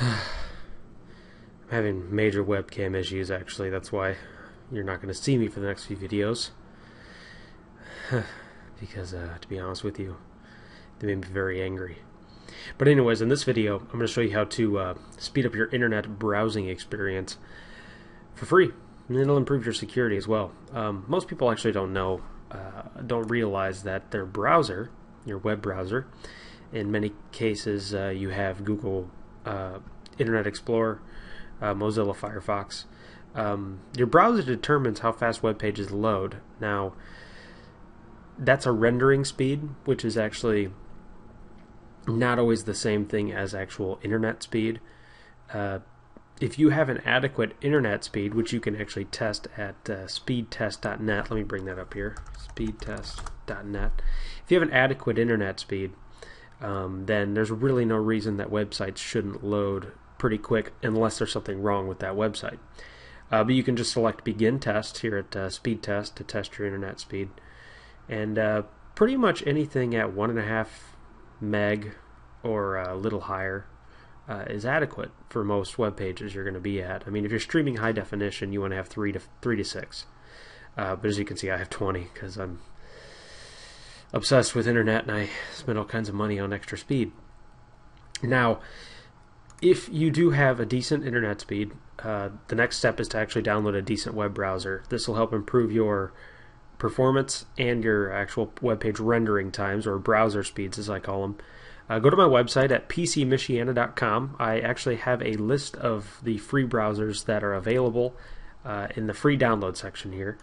I'm having major webcam issues actually, that's why you're not going to see me for the next few videos. because, uh, to be honest with you, they made me very angry. But anyways, in this video, I'm going to show you how to uh, speed up your internet browsing experience for free. And it'll improve your security as well. Um, most people actually don't know, uh, don't realize that their browser, your web browser, in many cases uh, you have Google Internet Explorer, uh, Mozilla Firefox. Um, your browser determines how fast web pages load. Now, that's a rendering speed, which is actually not always the same thing as actual internet speed. Uh, if you have an adequate internet speed, which you can actually test at uh, speedtest.net, let me bring that up here speedtest.net. If you have an adequate internet speed, um, then there's really no reason that websites shouldn't load pretty quick unless there's something wrong with that website. Uh, but you can just select begin test here at uh, speed test to test your internet speed. And uh, pretty much anything at one and a half meg or a little higher uh, is adequate for most web pages you're going to be at. I mean, if you're streaming high definition, you want to have three to three to six. Uh, but as you can see, I have 20 because I'm obsessed with internet and I spend all kinds of money on extra speed. Now, if you do have a decent internet speed, uh, the next step is to actually download a decent web browser. This will help improve your performance and your actual web page rendering times, or browser speeds as I call them. Uh, go to my website at pcmichiana.com. I actually have a list of the free browsers that are available uh, in the free download section here.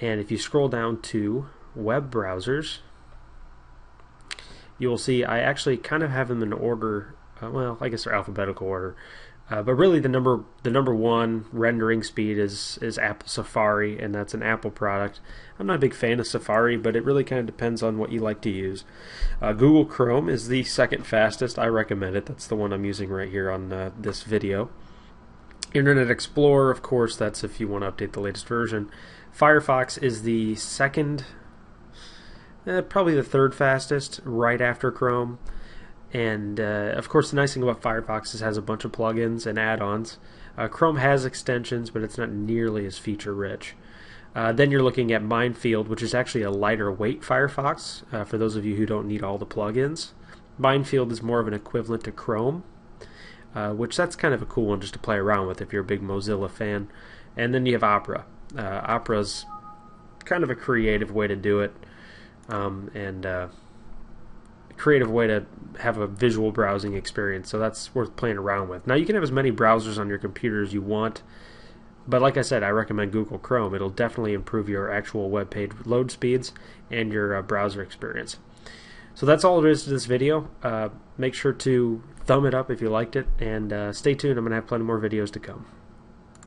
And if you scroll down to web browsers, you will see I actually kind of have them in order. Uh, well, I guess they're alphabetical order. Uh, but really, the number the number one rendering speed is is Apple Safari, and that's an Apple product. I'm not a big fan of Safari, but it really kind of depends on what you like to use. Uh, Google Chrome is the second fastest. I recommend it. That's the one I'm using right here on uh, this video. Internet Explorer, of course, that's if you want to update the latest version. Firefox is the second, eh, probably the third fastest, right after Chrome. And uh, of course, the nice thing about Firefox is it has a bunch of plugins and add-ons. Uh, Chrome has extensions, but it's not nearly as feature-rich. Uh, then you're looking at Minefield, which is actually a lighter weight Firefox. Uh, for those of you who don't need all the plugins, Minefield is more of an equivalent to Chrome, uh, which that's kind of a cool one just to play around with if you're a big Mozilla fan. And then you have Opera. Uh, Opera's kind of a creative way to do it, um, and creative way to have a visual browsing experience. So that's worth playing around with. Now you can have as many browsers on your computer as you want. But like I said, I recommend Google Chrome. It'll definitely improve your actual web page load speeds and your uh, browser experience. So that's all there is to this video. Uh, make sure to thumb it up if you liked it, and uh, stay tuned. I'm going to have plenty more videos to come.